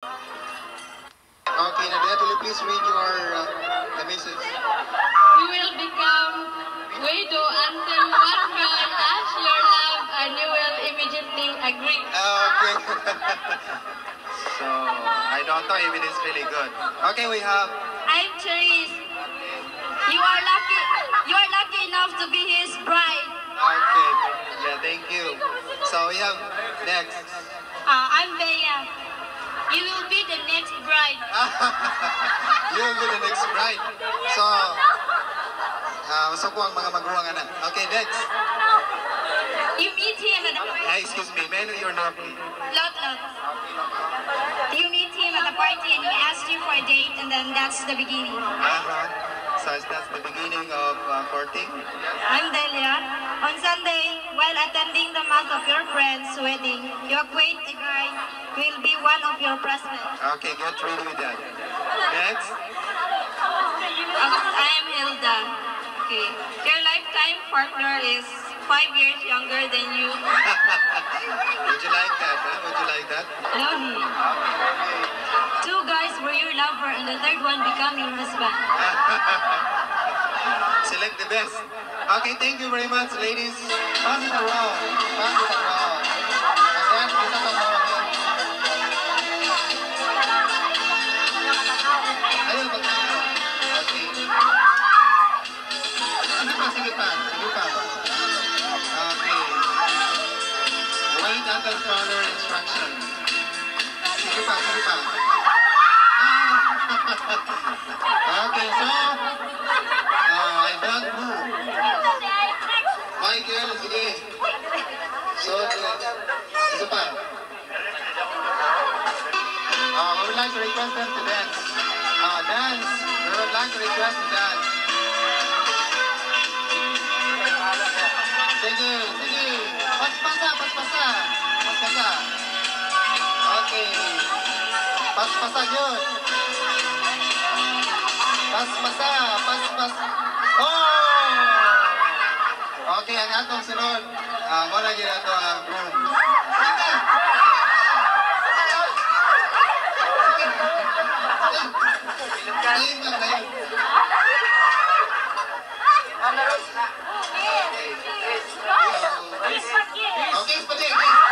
Okay, Nadia, will you please read your uh, the message? You will become widow until one girl asks your love and you will immediately agree. Okay. so, I don't know if it is really good. Okay, we have I'm Therese. You are lucky. You are lucky enough to be his bride. Okay. Yeah, thank you. So we have next. Uh, I'm Bea. You will be the next bride. you will be the next bride. So, uh, so po ang mga maguwang anak. Okay, next. You meet him at the Ah, excuse me, may know your name, lot lot. You meet him at the party and he asks you for a date and then that's the beginning. Uh-huh. So that's the beginning of uh, courting. I'm Delia. On Sunday, while attending the mass of your friend's wedding, your acquaint a guy will be one of your prospects. Okay, get ready with that. Next. I am Hilda. Okay. Your lifetime partner is five years younger than you. Would you like that? Huh? Would you like that? Lonely. Two guys were your lover and the third one become your husband. Select the best. Okay, thank you very much, ladies. Pass it around. Pass it around. Michael, sige. So, pa. Uh. Okay, ang atong sunod. Ah, mo lagi na ito ang! Ayun lang, ayun. Okay, spaghetti.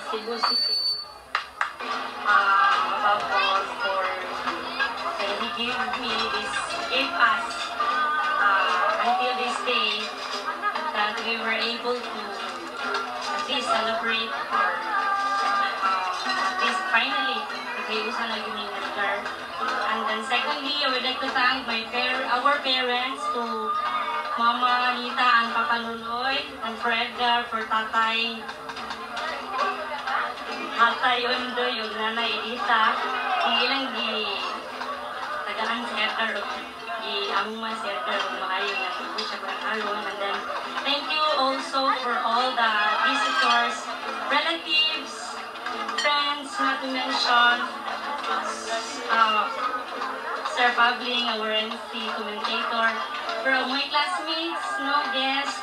Cebu City. Uh, all, for uh, he gave me this, gave us uh, until this day that we were able to at least celebrate or uh, at least finally nagkaiusan na yun yung Edgar. And then secondly, I would like to thank my par- our parents to Mama Anita and Papa Nunoy and for Edgar, for Tatay and then thank you also for all the visitors relatives friends not to mention uh, Sir Pabling our MC commentator. From my classmates no guests.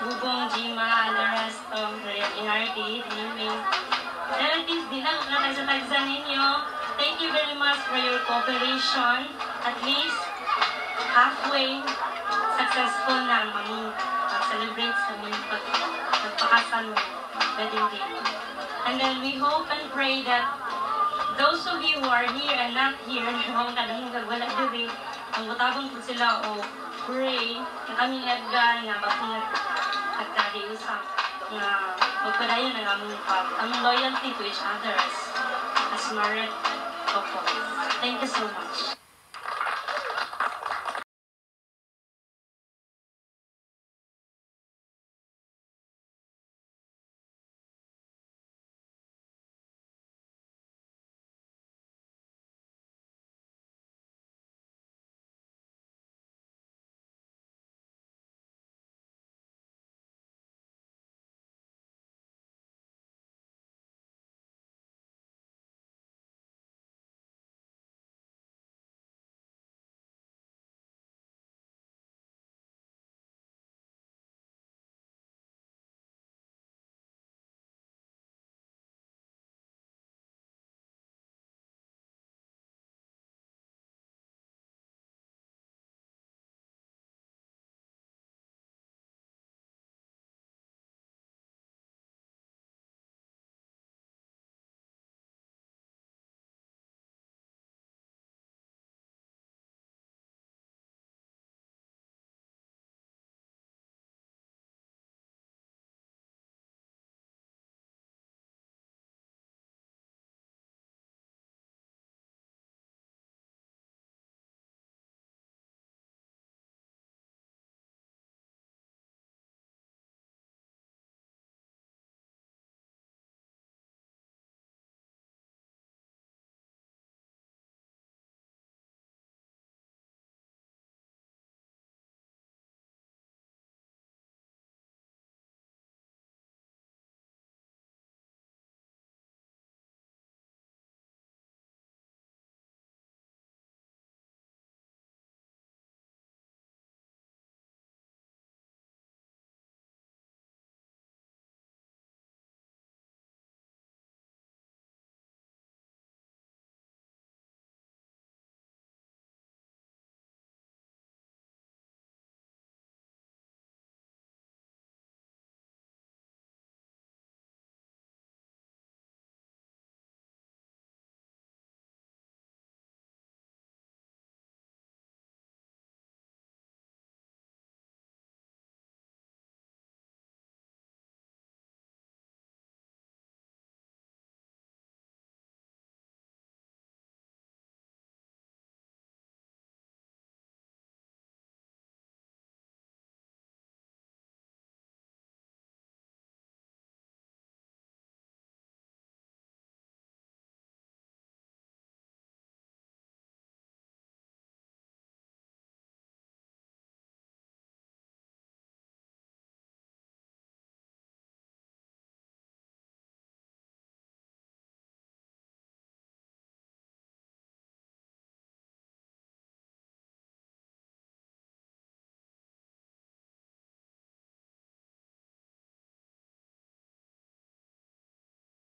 Bubong, Jima, and the rest of the Inardi, Liming, relatives din lang na tayo ninyo. Thank you very much for your cooperation. At least, halfway, successful na ang aming pag-celebrate sa aming pag pagpakasan mo wedding day. And then we hope and pray that those of you who are here and not here, mga kanang wala diri, ang butabang po sila o pray, aming Edgar nga bakit nagkadiusap na magpadayon ang aming pag, aming loyalty to each other as, married couples. Thank you so much.